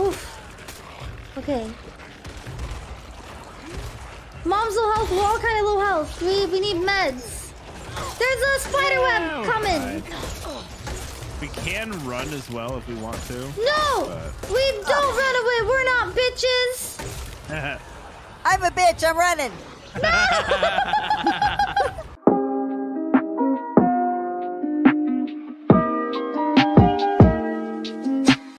Oof. Okay. Mom's low health. We're all kind of low health. We we need meds. There's a spider web coming. We can run as well if we want to. No, But- we don't run away. We're not bitches. I'm a bitch. I'm running. No.